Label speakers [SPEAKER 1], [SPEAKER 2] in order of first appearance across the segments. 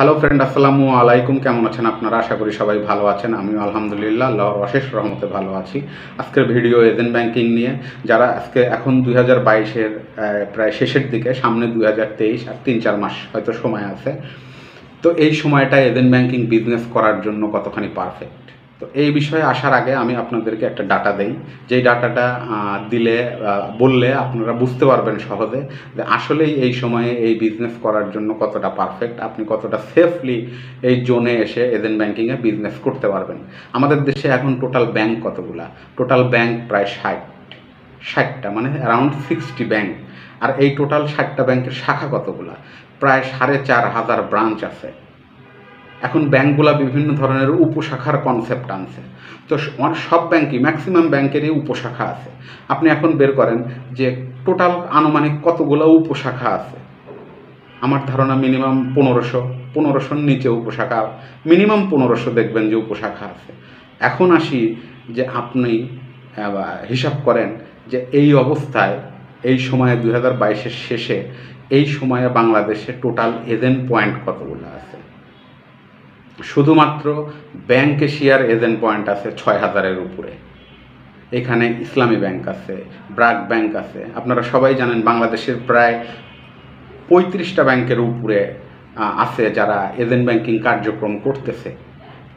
[SPEAKER 1] Hello friend আসসালামু আলাইকুম। কেমন আছেন আপনারা? আশা করি সবাই ভালো আছেন। আমিও আলহামদুলিল্লাহ, আল্লাহর অশেষ রহমতে ভালো আছি। আজকের ভিডিও এজেন্ট ব্যাংকিং নিয়ে, যারা আজকে এখন দুই হাজার বাইশের প্রায় শেষের দিকে, সামনে দুই হাজার তেইশ আর তিন চার মাস হয়তো সময় আছে। তো এই সময়টা এজেন্ট ব্যাংকিং বিজনেস করার জন্য কতখানি পারফেক্ট? তো এই বিষয়ে আসার আগে আমি আপনাদেরকে একটা ডাটা দেই। যেই ডাটাটা দিলে বললে আপনারা বুঝতে পারবেন সহজে যে আসলেই এই সময়ে এই বিজনেস করার জন্য কতটা পারফেক্ট আপনি কতটা সেফলি এই জোনে এসে এজেন্ট ব্যাঙ্কিংয়ে বিজনেস করতে পারবেন। আমাদের দেশে এখন টোটাল ব্যাংক কতগুলা? টোটাল ব্যাংক প্রায় ষাট, ষাটটা মানে অ্যারাউন্ড সিক্সটি ব্যাংক আর এই টোটাল ষাটটা ব্যাংকের শাখা কতগুলা? প্রায় সাড়ে চার হাজার ব্রাঞ্চ আছে। এখন ব্যাংকগুলা বিভিন্ন ধরনের উপশাখার কনসেপ্ট আনছে। তো স- সব ব্যাংকই ম্যাক্সিমাম ব্যাংকেরই উপশাখা আছে। আপনি এখন বের করেন যে টোটাল আনুমানিক কতগুলো উপশাখা আছে? আমার ধারণা মিনিমাম পনেরোশো, পনেরোশোর নিচে উপশাখা মিনিমাম পনেরোশো দেখবেন যে উপশাখা আছে। এখন আসি যে আপনি হিসাব করেন যে এই অবস্থায়, এই সময়ে দুই হাজার বাইশের শেষে, এই সময়ে বাংলাদেশে টোটাল এজেন্ট পয়েন্ট কতগুলো আছে? শুধুমাত্র ব্যাংক এশিয়ার এজেন্ট পয়েন্ট আছে ছয় হাজারের উপরে। এখানে ইসলামী ব্যাংক আছে, ব্রাক ব্যাংক আছে। আপনারা সবাই জানেন বাংলাদেশের প্রায় পঁয়ত্রিশটা ব্যাংকের উপরে আছে যারা এজেন্ট ব্যাংকিং কার্যক্রম করতেছে।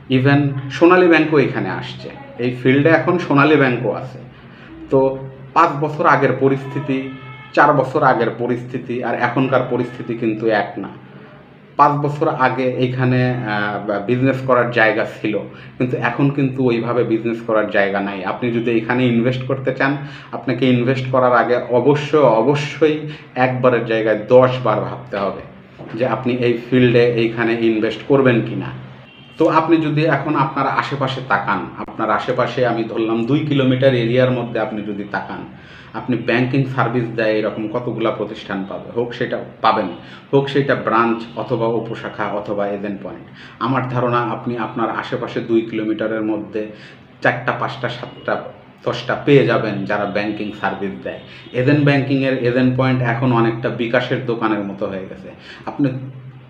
[SPEAKER 1] ইভেন সোনালী ব্যাংকও এখানে আসছে। এই ফিল্ডে এখন সোনালী ব্যাংকও আছে। তো পাঁচ বছর আগের পরিস্থিতি, চার বছর আগের পরিস্থিতি আর এখনকার পরিস্থিতি কিন্তু এক না। পাঁচ বছর আগে এইখানে বিজনেস করার জায়গা ছিল। কিন্তু এখন কিন্তু ওইভাবে বিজনেস করার জায়গা নাই। আপনি যদি এখানে ইনভেস্ট করতে চান, আপনাকে ইনভেস্ট করার আগে অবশ্য অবশ্যই একবারের জায়গায় দশ বার ভাবতে হবে যে আপনি এই ফিল্ডে এইখানে ইনভেস্ট করবেন কি না তো আপনি যদি এখন আপনার আশেপাশে তাকান, আপনার আশেপাশে আমি ধরলাম দুই কিলোমিটার এরিয়ার মধ্যে আপনি যদি তাকান, আপনি ব্যাংকিং সার্ভিস দেয় এরকম কতগুলা প্রতিষ্ঠান পাবে? হোক সেটা পাবেন, হোক সেটা ব্রাঞ্চ অথবা উপশাখা অথবা এজেন্ট পয়েন্ট আমার ধারণা আপনি আপনার আশেপাশে দুই কিলোমিটারের মধ্যে চারটা, পাঁচটা, সাতটা, দশটা পেয়ে যাবেন যারা ব্যাংকিং সার্ভিস দেয়। এজেন্ট ব্যাংকিংয়ের এজেন্ট পয়েন্ট এখন অনেকটা বিকাশের দোকানের মতো হয়ে গেছে। আপনি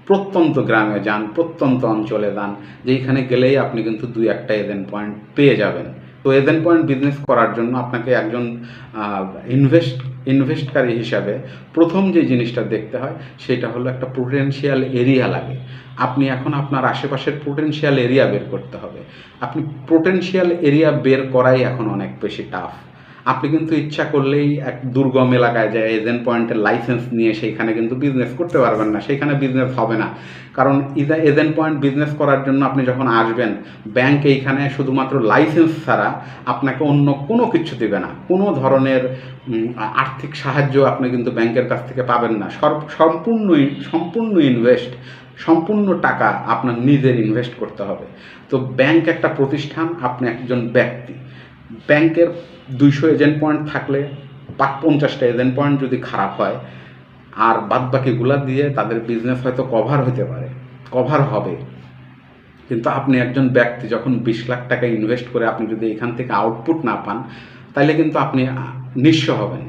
[SPEAKER 1] প্রত্যন্ত গ্রামে যান, প্রত্যন্ত অঞ্চলে যান, যেইখানে গেলেই আপনি কিন্তু দুই একটা এদেন পয়েন্ট পেয়ে যাবেন। তো এদেন পয়েন্ট বিজনেস করার জন্য আপনাকে একজন ইনভেস্ট ইনভেস্টকারী হিসাবে প্রথম যে জিনিসটা দেখতে হয়, সেটা হলো একটা পোটেনশিয়াল এরিয়া লাগে। আপনি এখন আপনার আশেপাশের পোটেনশিয়াল এরিয়া বের করতে হবে। আপনি পোটেনশিয়াল এরিয়া বের করাই এখন অনেক বেশি টাফ আপনি কিন্তু ইচ্ছা করলেই এক দুর্গম এলাকায় যায় এজেন্ট পয়েন্টের লাইসেন্স নিয়ে সেইখানে কিন্তু বিজনেস করতে পারবেন না, সেইখানে বিজনেস হবে না। কারণ এজেন্ট পয়েন্ট বিজনেস করার জন্য আপনি যখন আসবেন ব্যাংক এইখানে শুধুমাত্র লাইসেন্স ছাড়া আপনাকে অন্য কোনো কিছু দেবে না। কোনো ধরনের আর্থিক সাহায্য আপনি কিন্তু ব্যাংকের কাছ থেকে পাবেন না। সম্পূর্ণই সম্পূর্ণ ইনভেস্ট সম্পূর্ণ টাকা আপনার নিজের ইনভেস্ট করতে হবে। তো ব্যাংক একটা প্রতিষ্ঠান, আপনি একজন ব্যক্তি। ব্যাংকের দুইশো এজেন্ট পয়েন্ট থাকলে পাঁচ পঞ্চাশটা এজেন্ট পয়েন্ট যদি খারাপ হয়, আর বাদ বাকিগুলা দিয়ে তাদের বিজনেস হয়তো কভার হতে পারে কভার হবে। কিন্তু আপনি একজন ব্যক্তি যখন বিশ লাখ টাকা ইনভেস্ট করে আপনি যদি এখান থেকে আউটপুট না পান তাহলে কিন্তু আপনি নিঃস্ব হবেন।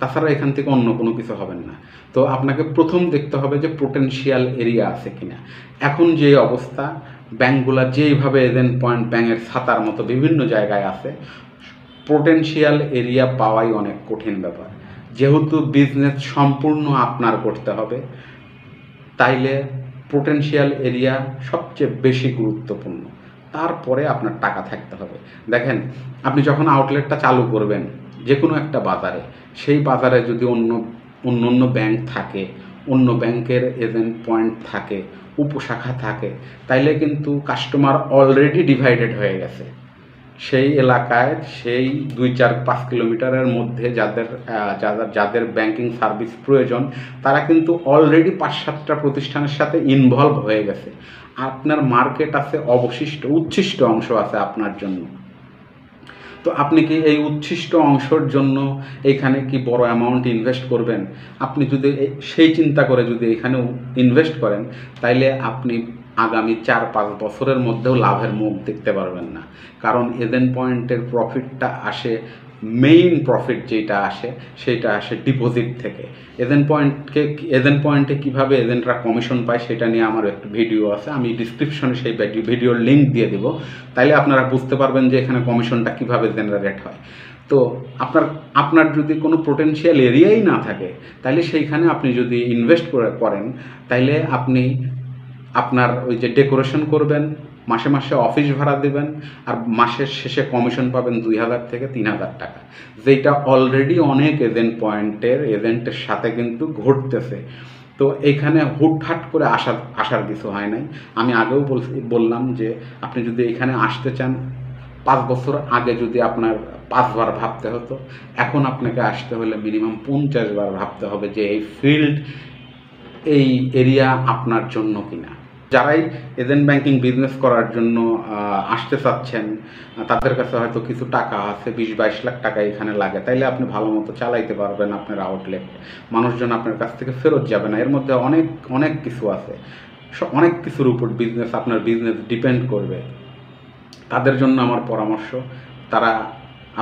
[SPEAKER 1] তাছাড়া এখান থেকে অন্য কোনো কিছু হবেন না। তো আপনাকে প্রথম দেখতে হবে যে পোটেনশিয়াল এরিয়া আছে কিনা। এখন যে অবস্থা ব্যাংকগুলা যেইভাবে এজেন্ট পয়েন্ট ব্যাংকের ছাতার মতো বিভিন্ন জায়গায় আছে পোটেনশিয়াল এরিয়া পাওয়াই অনেক কঠিন ব্যাপার। যেহেতু বিজনেস সম্পূর্ণ আপনার করতে হবে, তাইলে পোটেনশিয়াল এরিয়া সবচেয়ে বেশি গুরুত্বপূর্ণ। তারপরে আপনার টাকা থাকতে হবে। দেখেন, আপনি যখন আউটলেটটা চালু করবেন যে কোনো একটা বাজারে, সেই বাজারে যদি অন্য অন্য অন্য ব্যাংক থাকে, অন্য ব্যাংকের এজেন্ট পয়েন্ট থাকে, উপশাখা থাকে, তাইলে কিন্তু কাস্টমার অলরেডি ডিভাইডেড হয়ে গেছে। সেই এলাকায় সেই দুই চার পাঁচ কিলোমিটারের মধ্যে যাদের যাদের যাদের ব্যাংকিং সার্ভিস প্রয়োজন, তারা কিন্তু অলরেডি পাঁচ সাতটা প্রতিষ্ঠানের সাথে ইনভলভ হয়ে গেছে। আপনার মার্কেট আছে অবশিষ্ট, উচ্ছিষ্ট অংশ আছে আপনার জন্য। তো আপনি কি এই উচ্ছিষ্ট অংশের জন্য এখানে কি বড় অ্যামাউন্ট ইনভেস্ট করবেন? আপনি যদি সেই চিন্তা করে যদি এখানে ইনভেস্ট করেন, তাইলে আপনি আগামী চার, পাঁচ বছরের মধ্যেও লাভের মুখ দেখতে পারবেন না। কারণ এজেন্ট পয়েন্টের প্রফিটটা আসে মেইন প্রফিট যেটা আসে সেটা আসে ডিপোজিট থেকে। এজেন্ট পয়েন্টকে এজেন্ট পয়েন্টে কীভাবে এজেন্টরা কমিশন পায় সেটা নিয়ে আমার একটা ভিডিও আছে। আমি ডিসক্রিপশনে সেই ভিডিওর লিঙ্ক দিয়ে দিব। তাইলে আপনারা বুঝতে পারবেন যে এখানে কমিশনটা কীভাবে জেনারেট হয়। তো আপনার আপনার যদি কোনো পোটেনশিয়াল এরিয়াই না থাকে তাহলে সেইখানে আপনি যদি ইনভেস্ট করে, করেন, তাইলে আপনি আপনার ওই যে ডেকোরেশন করবেন, মাসে মাসে অফিস ভাড়া দেবেন, আর মাসের শেষে কমিশন পাবেন দুই হাজার থেকে তিন হাজার টাকা। যেটা অলরেডি অনেক এজেন্ট পয়েন্টের এজেন্টের সাথে কিন্তু ঘটতেছে। তো এইখানে হুটহাট করে আসার আসার কিছু হয় নাই। আমি আগেও বললাম যে আপনি যদি এখানে আসতে চান, পাঁচ বছর আগে যদি আপনার পাঁচবার ভাবতে হতো, এখন আপনাকে আসতে হলে মিনিমাম পঞ্চাশ বার ভাবতে হবে যে এই ফিল্ড এই এরিয়া আপনার জন্য কিনা। যারাই এজেন্ট ব্যাংকিং বিজনেস করার জন্য আসতে চাচ্ছেন, তাদের কাছে হয়তো কিছু টাকা আছে, বিশ বাইশ লাখ টাকা এখানে লাগে। তাইলে আপনি ভালো মতো চালাইতে পারবেন আপনার আউটলেট মানুষজন আপনার কাছ থেকে ফেরত যাবে না। এর মধ্যে অনেক অনেক কিছু আছে। অনেক কিছুর উপর বিজনেস আপনার বিজনেস ডিপেন্ড করবে। তাদের জন্য আমার পরামর্শ, তারা,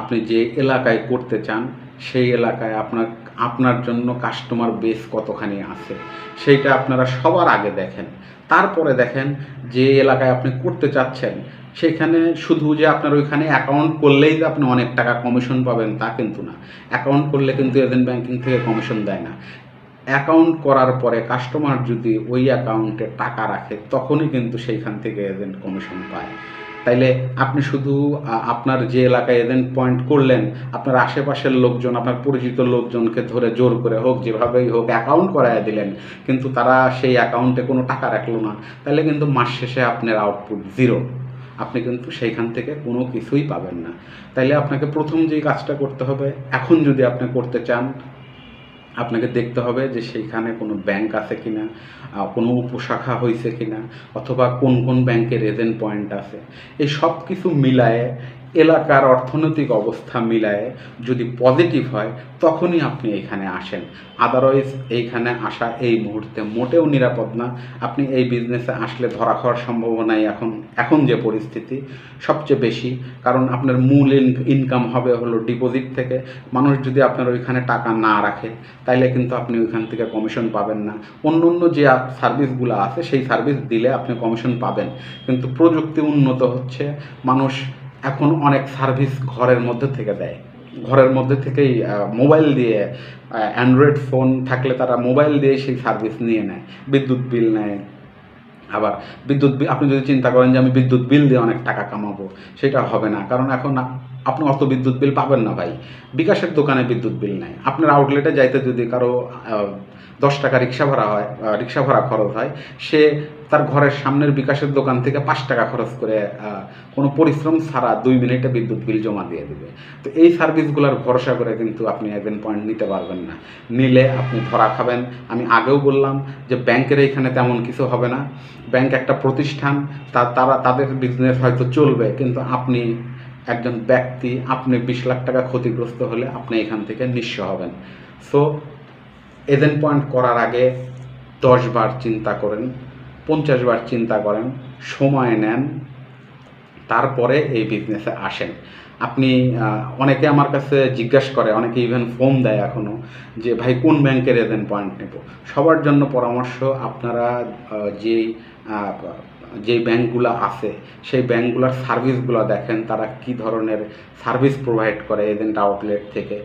[SPEAKER 1] আপনি যে এলাকায় করতে চান, সেই এলাকায় আপনার আপনার জন্য কাস্টমার বেস কতখানি আছে, সেইটা আপনারা সবার আগে দেখেন। তারপরে দেখেন যে এলাকায় আপনি করতে চাচ্ছেন, সেখানে শুধু যে আপনার ওইখানে অ্যাকাউন্ট করলেই আপনি অনেক টাকা কমিশন পাবেন তা কিন্তু না। অ্যাকাউন্ট করলে কিন্তু এজেন্ট ব্যাংকিং থেকে কমিশন দেয় না। অ্যাকাউন্ট করার পরে কাস্টমার যদি ওই অ্যাকাউন্টে টাকা রাখে, তখনই কিন্তু সেইখান থেকে এজেন্ট কমিশন পায়। তাইলে আপনি শুধু আপনার যে এলাকায় এজেন্ট পয়েন্ট করলেন, আপনার আশেপাশের লোকজন, আপনার পরিচিত লোকজনকে ধরে জোর করে হোক, যেভাবেই হোক অ্যাকাউন্ট করায় দিলেন, কিন্তু তারা সেই অ্যাকাউন্টে কোনো টাকা রাখল না তাহলে কিন্তু মাস শেষে আপনার আউটপুট জিরো আপনি কিন্তু সেইখান থেকে কোনো কিছুই পাবেন না। তাইলে আপনাকে প্রথম যেই কাজটা করতে হবে, এখন যদি আপনি করতে চান আপনাকে দেখতে হবে যে সেইখানে কোনো ব্যাংক আছে কি না কোনো উপশাখা হয়েছে কি না অথবা কোন কোন ব্যাংকের এজেন্ট পয়েন্ট আছে। এই সব কিছু মিলায়ে এলাকার অর্থনৈতিক অবস্থা মিলায়ে যদি পজিটিভ হয়, তখনই আপনি এখানে আসেন। আদারওয়াইজ এইখানে আসা এই মুহূর্তে মোটেও নিরাপদ না। আপনি এই বিজনেসে আসলে ধরা খাওয়ার সম্ভাবনাই এখন এখন যে পরিস্থিতি, সবচেয়ে বেশি। কারণ আপনার মূল ইনকাম হবে হলো ডিপোজিট থেকে। মানুষ যদি আপনার ওইখানে টাকা না রাখে, তাইলে কিন্তু আপনি ওইখান থেকে কমিশন পাবেন না। অন্য অন্য যে সার্ভিসগুলো আছে, সেই সার্ভিস দিলে আপনি কমিশন পাবেন। কিন্তু প্রযুক্তি উন্নত হচ্ছে। মানুষ এখন অনেক সার্ভিস ঘরের মধ্যে থেকে দেয়। ঘরের মধ্যে থেকেই মোবাইল দিয়ে অ্যান্ড্রয়েড ফোন থাকলে তারা মোবাইল দিয়ে সেই সার্ভিস নিয়ে নেয়। বিদ্যুৎ বিল নেয়। আবার বিদ্যুৎ আপনি যদি চিন্তা করেন যে আমি বিদ্যুৎ বিল দিয়ে অনেক টাকা কামাবো, সেটা হবে না। কারণ এখন আপনি অত বিদ্যুৎ বিল পাবেন না ভাই। বিকাশের দোকানে বিদ্যুৎ বিল নেয় আপনার আউটলেটে যাইতে যদি কারও দশ টাকা রিক্সা ভাড়া হয় রিক্সা ভাড়া খরচ হয়, সে তার ঘরের সামনের বিকাশের দোকান থেকে পাঁচ টাকা খরচ করে কোনো পরিশ্রম ছাড়া দুই মিনিটে বিদ্যুৎ বিল জমা দিয়ে দেবে। তো এই সার্ভিসগুলোর ভরসা করে কিন্তু আপনি এজেন্ট পয়েন্ট নিতে পারবেন না। নিলে আপনি ধরা খাবেন। আমি আগেও বললাম যে ব্যাংকের এইখানে তেমন কিছু হবে না। ব্যাংক একটা প্রতিষ্ঠান, তা, তারা, তাদের বিজনেস হয়তো চলবে, কিন্তু আপনি একজন ব্যক্তি আপনি বিশ লাখ টাকা ক্ষতিগ্রস্ত হলে আপনি এখান থেকে নিঃস্ব হবেন। সো এজেন্ট পয়েন্ট করার আগে দশ বার চিন্তা করেন, পঞ্চাশ বার চিন্তা করেন, সময় নেন, তারপরে এই বিজনেসে আসেন। আপনি অনেকে আমার কাছে জিজ্ঞাসা করে, অনেকে ইভেন ফোন দেয় এখনও যে ভাই কোন ব্যাংকের এজেন্ট পয়েন্ট নেব? সবার জন্য পরামর্শ আপনারা যেই যে ব্যাংকগুলো আছে, সেই ব্যাংকগুলোর সার্ভিসগুলো দেখেন তারা কি ধরনের সার্ভিস প্রোভাইড করে এজেন্ট আউটলেট থেকে।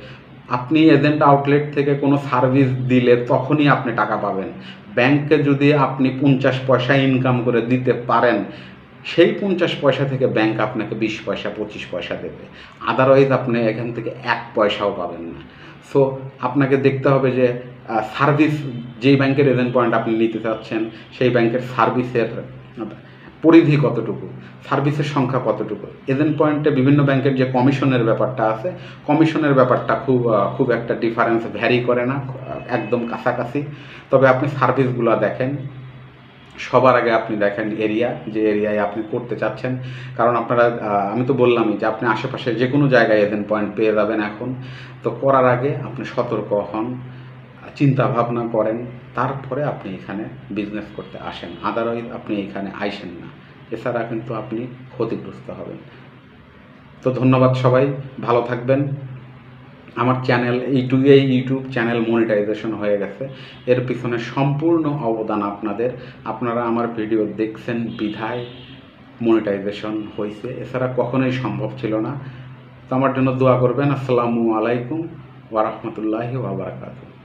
[SPEAKER 1] আপনি এজেন্ট আউটলেট থেকে কোনো সার্ভিস দিলে তখনই আপনি টাকা পাবেন। ব্যাংকে যদি আপনি পঞ্চাশ পয়সা ইনকাম করে দিতে পারেন, সেই পঞ্চাশ পয়সা থেকে ব্যাংক আপনাকে বিশ পয়সা, পঁচিশ পয়সা দেবে। আদারওয়াইজ আপনি এখান থেকে এক পয়সাও পাবেন না। সো আপনাকে দেখতে হবে যে সার্ভিস, যেই ব্যাংকের এজেন্ট পয়েন্ট আপনি নিতে চাচ্ছেন, সেই ব্যাংকের সার্ভিসের পরিধি কতটুকু, সার্ভিসের সংখ্যা কতটুকু? এজেন্ট পয়েন্টে বিভিন্ন ব্যাংকের যে কমিশনের ব্যাপারটা আছে, কমিশনের ব্যাপারটা খুব খুব একটা ডিফারেন্স ভ্যারি করে না, একদম কাছাকাছি। তবে আপনি সার্ভিসগুলো দেখেন। সবার আগে আপনি দেখেন এরিয়া যে এরিয়ায় আপনি করতে চাচ্ছেন। কারণ আপনারা আমি তো বললামই যে আপনি আশেপাশে যে কোনো জায়গায় এজেন্ট পয়েন্ট পেয়ে যাবেন এখন। তো করার আগে আপনি সতর্ক হন। চিন্তা ভাবনা করেন, তারপরে আপনি এখানে বিজনেস করতে আসেন। আদারওয়াইজ আপনি এখানে আইসেন না। এছাড়া কিন্তু আপনি ক্ষতিগ্রস্ত হবেন। তো ধন্যবাদ সবাই, ভালো থাকবেন। আমার চ্যানেল ইউটিউব এই ইউটিউব চ্যানেল মনিটাইজেশন হয়ে গেছে। এর পিছনে সম্পূর্ণ অবদান আপনাদের। আপনারা আমার ভিডিও দেখছেন, বিধায় মনিটাইজেশন হয়েছে এছাড়া কখনোই সম্ভব ছিল না। তো আমার জন্য দোয়া করবেন। আসসালামু আলাইকুম ওয়ারহমতুল্লাহি ওয়াবারাকাতুহ